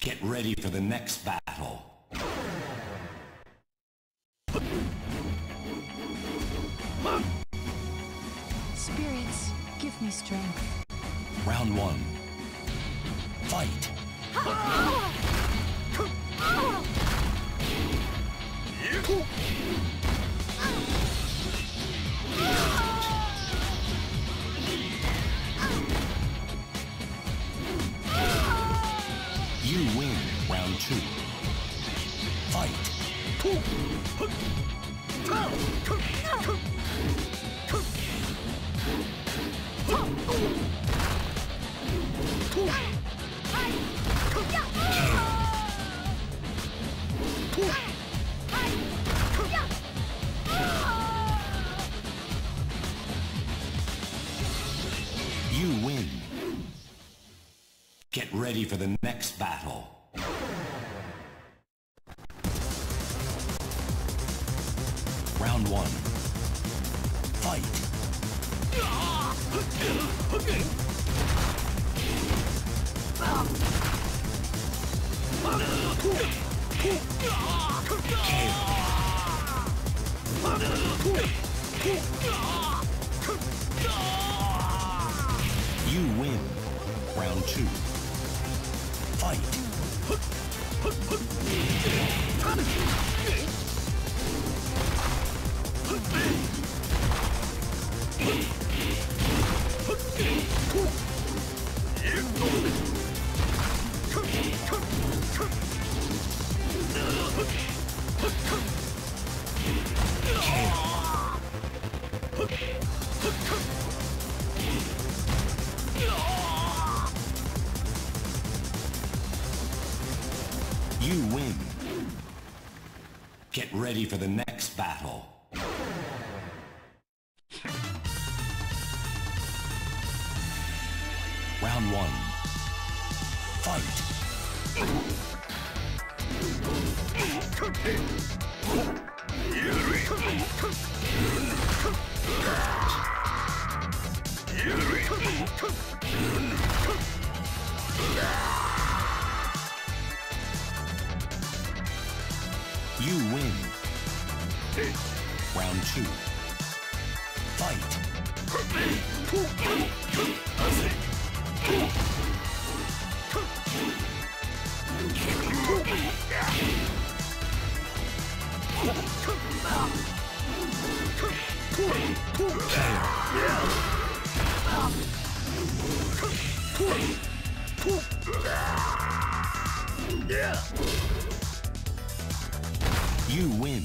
Get ready for the next battle. Spirits, give me strength. Round one. Fight. The next battle. Round one. Fight. You win. Round two. Fight. You win. Get ready for the next battle. Round one. Fight. Fight. You win.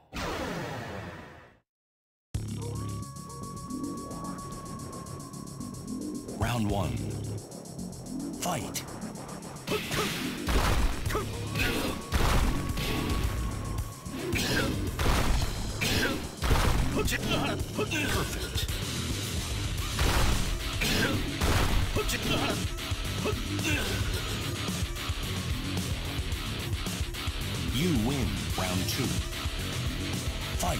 Round one. Fight. Perfect. You win round two. Fight.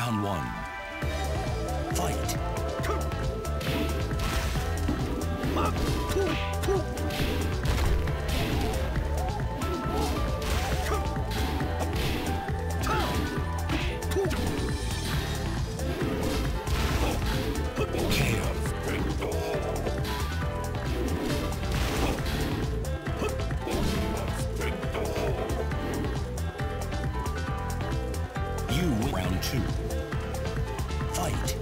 Round one. Fight. You round two. Fight.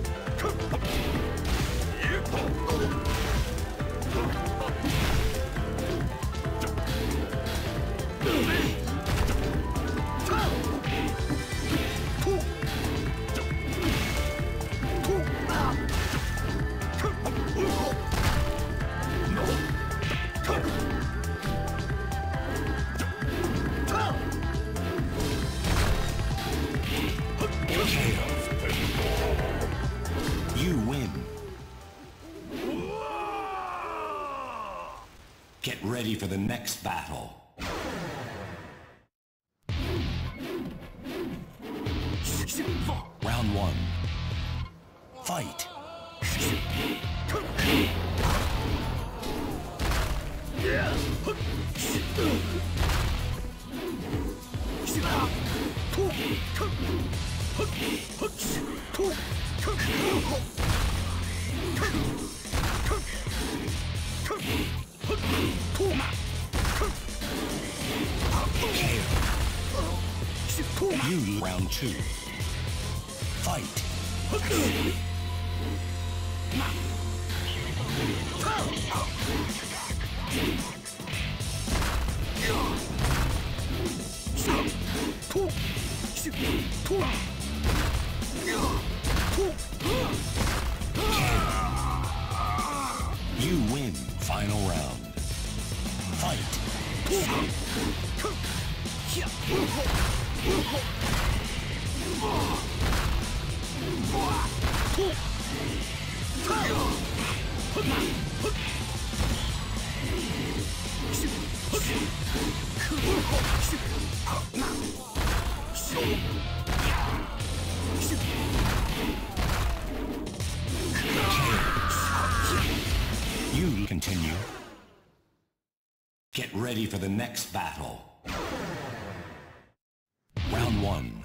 Battle. Round one. Fight. You round two. Fight. You continue. Get ready for the next battle. Round one.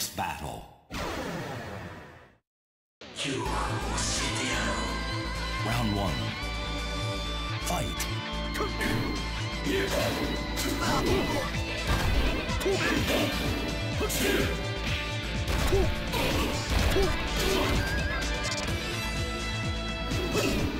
next battle. Round one. Fight.